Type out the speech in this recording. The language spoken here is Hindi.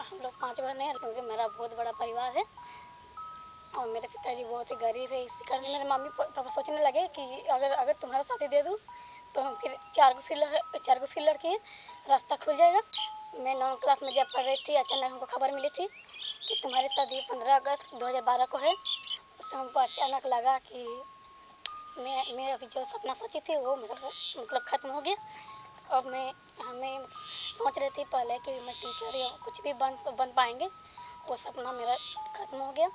हम लोग पाँच बहन हैं क्योंकि मेरा बहुत बड़ा परिवार है और मेरे पिताजी बहुत ही गरीब है, इसी कारण मेरे मम्मी पापा सोचने लगे कि अगर अगर तुम्हारा शादी दे दूँ तो हम फिर चार को फिर चार को फिर लड़की रास्ता खुल जाएगा। मैं नौ क्लास में जब पढ़ रही थी, अचानक हमको खबर मिली थी कि तुम्हारी शादी पंद्रह अगस्त 2012 को है। उससे हमको अचानक लगा कि मैं मैं अभी जो सपना सोची थी, वो मेरा मतलब ख़त्म हो गया। अब मैं, हमें सोच रही थी पहले कि मैं टीचर या कुछ भी बन बन पाएँगे, वो सपना मेरा ख़त्म हो गया।